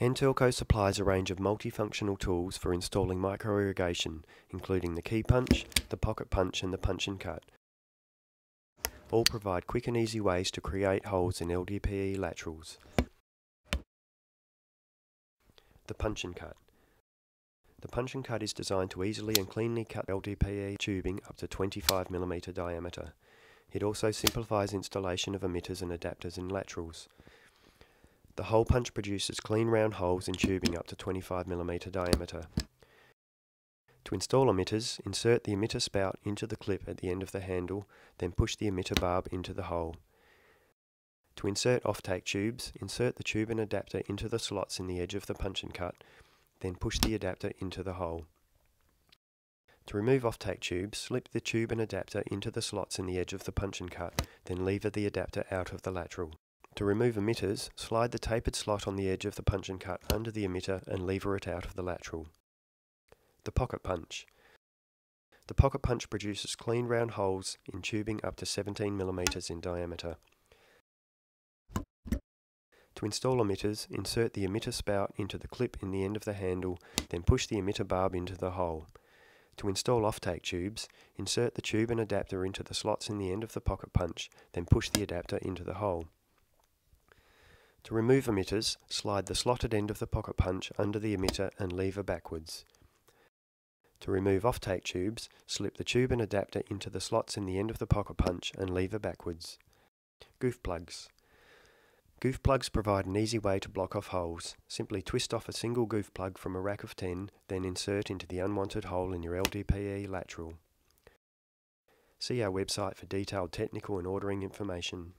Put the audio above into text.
Antelco supplies a range of multifunctional tools for installing microirrigation, including the key punch, the pocket punch and the punch and cut. All provide quick and easy ways to create holes in LDPE laterals. The punch and cut. The punch and cut is designed to easily and cleanly cut LDPE tubing up to 25mm diameter. It also simplifies installation of emitters and adapters in laterals. The hole punch produces clean round holes in tubing up to 25mm diameter. To install emitters, insert the emitter spout into the clip at the end of the handle, then push the emitter barb into the hole. To insert off-take tubes, insert the tube and adapter into the slots in the edge of the punch and cut, then push the adapter into the hole. To remove off-take tubes, slip the tube and adapter into the slots in the edge of the punch and cut, then lever the adapter out of the lateral. To remove emitters, slide the tapered slot on the edge of the punch and cut under the emitter and lever it out of the lateral. The pocket punch. The pocket punch produces clean round holes in tubing up to 17mm in diameter. To install emitters, insert the emitter spout into the clip in the end of the handle, then push the emitter barb into the hole. To install off-take tubes, insert the tube and adapter into the slots in the end of the pocket punch, then push the adapter into the hole. To remove emitters, slide the slotted end of the pocket punch under the emitter and lever backwards. To remove off-take tubes, slip the tube and adapter into the slots in the end of the pocket punch and lever backwards. Goof plugs. Goof plugs provide an easy way to block off holes. Simply twist off a single goof plug from a rack of 10, then insert into the unwanted hole in your LDPE lateral. See our website for detailed technical and ordering information.